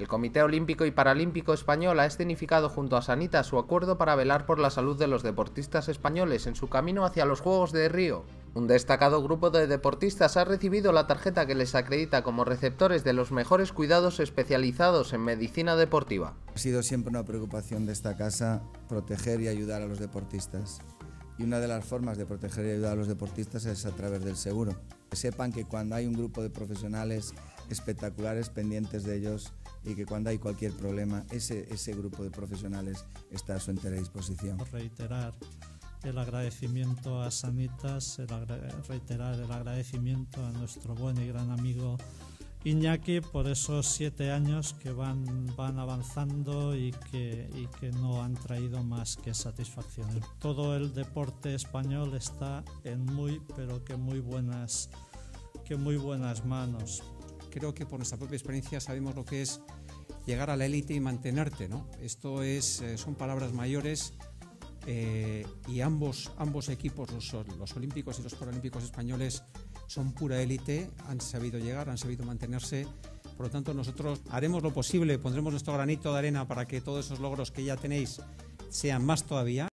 El Comité Olímpico y Paralímpico Español ha escenificado junto a Sanita su acuerdo para velar por la salud de los deportistas españoles en su camino hacia los Juegos de Río. Un destacado grupo de deportistas ha recibido la tarjeta que les acredita como receptores de los mejores cuidados especializados en medicina deportiva. Ha sido siempre una preocupación de esta casa proteger y ayudar a los deportistas. Y una de las formas de proteger y ayudar a los deportistas es a través del seguro. Sepan que cuando hay un grupo de profesionales espectaculares pendientes de ellos y que cuando hay cualquier problema, ese, ese grupo de profesionales está a su entera disposición. Reiterar el agradecimiento a Sanitas, reiterar el agradecimiento a nuestro buen y gran amigo Iñaki por esos siete años que van, van avanzando y que, que no han traído más que satisfacción. Todo el deporte español está en muy, pero que muy buenas, que muy buenas manos. Creo que por nuestra propia experiencia sabemos lo que es llegar a la élite y mantenerte. ¿no? Esto es, eh, son palabras mayores eh, y ambos, ambos equipos, los olímpicos y los paralímpicos españoles, son pura élite, han sabido llegar, han sabido mantenerse. Por lo tanto, nosotros haremos lo posible, pondremos nuestro granito de arena para que todos esos logros que ya tenéis sean más todavía.